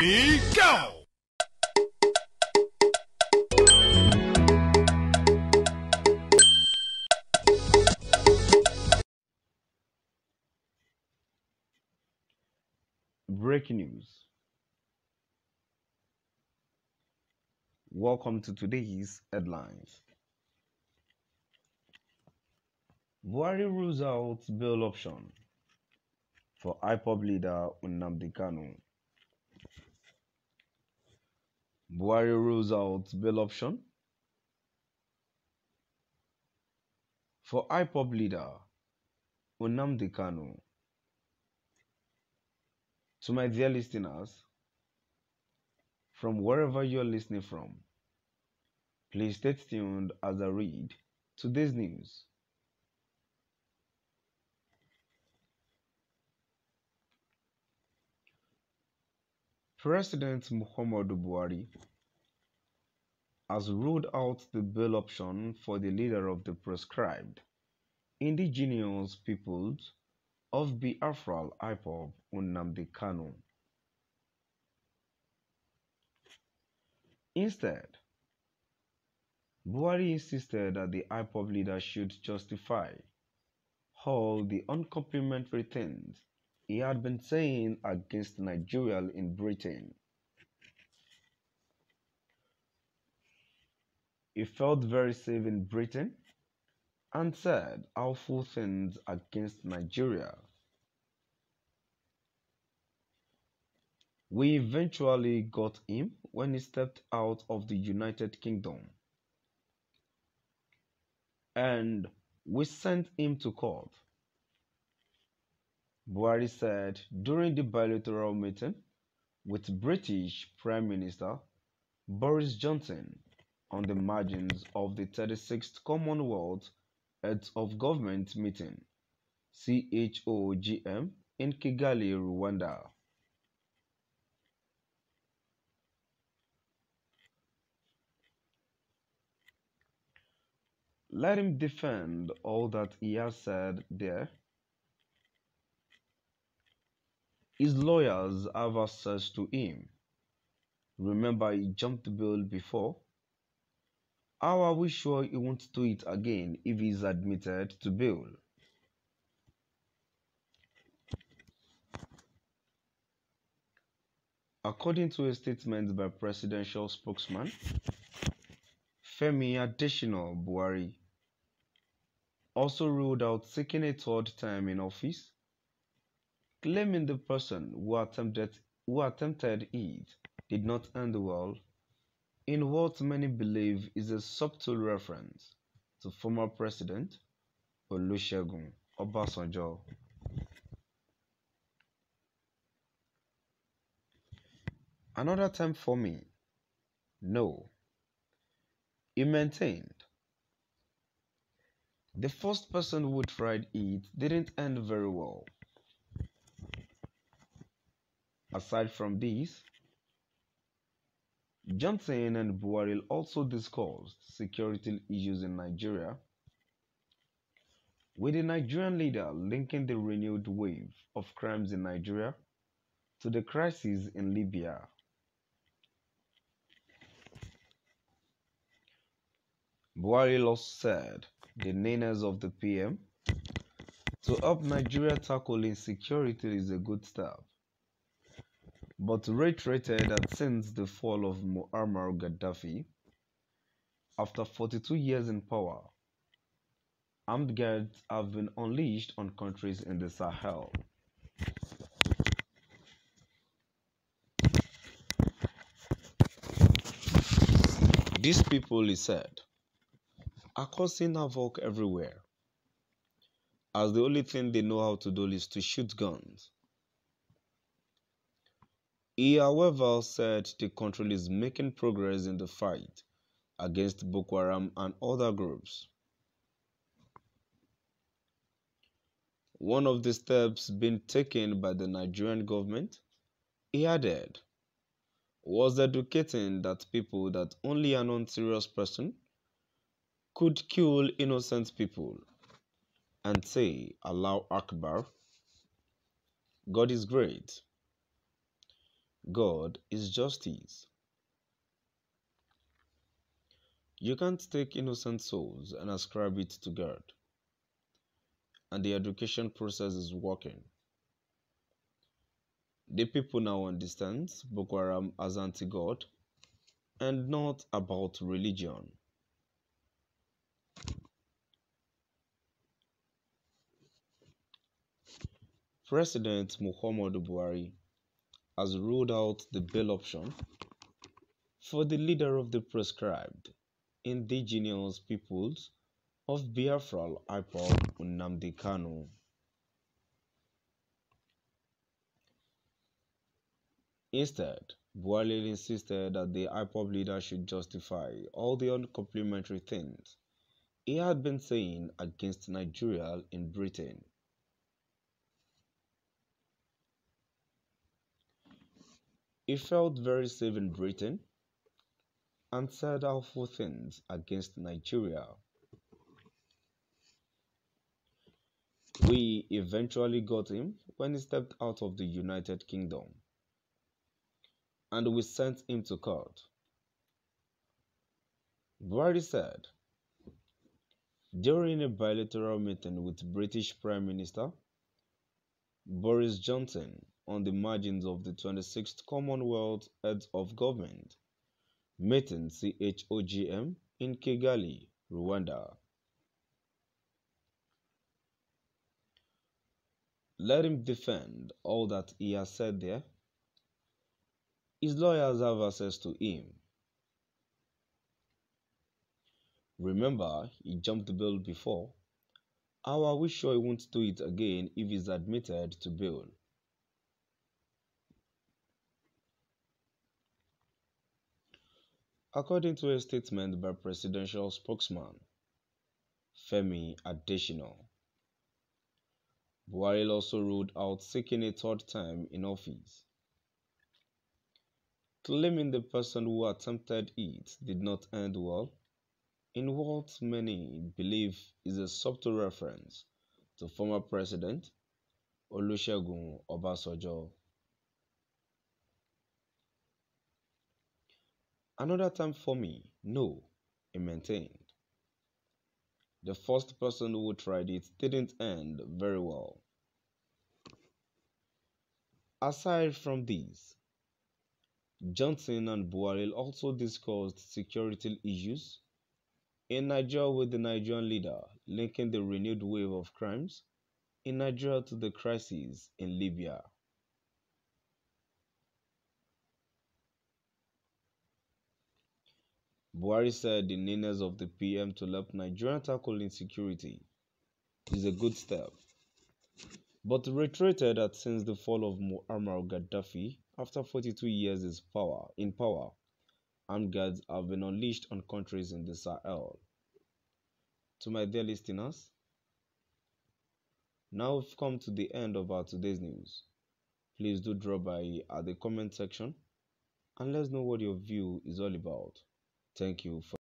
Ready, go! Breaking news. Welcome to today's headlines. Buhari rules out bail option for IPOB leader Nnamdi Kanu. Buhari rules out bail option for IPOB leader Nnamdi Kanu. To my dear listeners, from wherever you're listening from, please stay tuned as I read today's news. President Muhammadu Buhari has ruled out the bail option for the leader of the proscribed indigenous peoples of Biafra IPOB Nnamdi Kanu. Instead, Buhari insisted that the IPOB leader should justify all the uncomplimentary things he had been saying against Nigeria in Britain. He felt very safe in Britain and said awful things against Nigeria. We eventually got him when he stepped out of the United Kingdom. And we sent him to court. Buhari said during the bilateral meeting with British Prime Minister Boris Johnson on the margins of the 36th Commonwealth Heads of Government meeting CHOGM in Kigali, Rwanda. Let him defend all that he has said there. His lawyers have access to him. Remember, he jumped bail before. How are we sure he won't do it again if he is admitted to bail? According to a statement by presidential spokesman Femi Adesina Buhari, also ruled out seeking a third time in office, claiming the person who attempted, who attempted it did not end well in what many believe is a subtle reference to former President Olusegun Obasanjo. Another time for me? No. He maintained. The first person who tried it didn't end very well. Aside from this, Johnson and Buhari also discussed security issues in Nigeria, with the Nigerian leader linking the renewed wave of crimes in Nigeria to the crisis in Libya. Buhari also said the nearness of the PM to help Nigeria tackle insecurity is a good step but reiterated that since the fall of Muammar Gaddafi, after 42 years in power, armed guards have been unleashed on countries in the Sahel. These people, he said, are causing havoc everywhere, as the only thing they know how to do is to shoot guns. He, however, said the country is making progress in the fight against Boko Haram and other groups. One of the steps being taken by the Nigerian government, he added, was educating that people that only an unserious person could kill innocent people and say, Allah Akbar, God is great. God is justice. You can't take innocent souls and ascribe it to God. And the education process is working. The people now understand Boko Haram as anti God and not about religion. President Muhammadu Buhari has ruled out the bail option for the leader of the proscribed indigenous peoples of Biafra IPOB Nnamdi Kanu. Instead, Buhari insisted that the IPOB leader should justify all the uncomplimentary things he had been saying against Nigeria in Britain. He felt very safe in Britain and said awful things against Nigeria. We eventually got him when he stepped out of the United Kingdom and we sent him to court. Buhari said, during a bilateral meeting with British Prime Minister Boris Johnson on the margins of the 26th Commonwealth Heads of Government meeting CHOGM in Kigali, Rwanda. Let him defend all that he has said there. His lawyers have access to him. Remember, he jumped the bail before. How are we sure he won't do it again if he's admitted to bail? According to a statement by presidential spokesman Femi Adesina, Buhari also ruled out seeking a third time in office, claiming the person who attempted it did not end well, in what many believe is a subtle reference to former President Olusegun Obasanjo. Another time for me, no, he maintained. The first person who tried it didn't end very well. Aside from this, Johnson and Buhari also discussed security issues in Nigeria with the Nigerian leader, linking the renewed wave of crimes in Nigeria to the crisis in Libya. Buhari said the nearness of the PM to help Nigeria tackle insecurity is a good step, but reiterated that since the fall of Muammar Gaddafi after 42 years power, in power, armed guards have been unleashed on countries in the Sahel. To my dear listeners, now we've come to the end of our today's news. Please do drop by at the comment section and let us know what your view is all about. Thank you for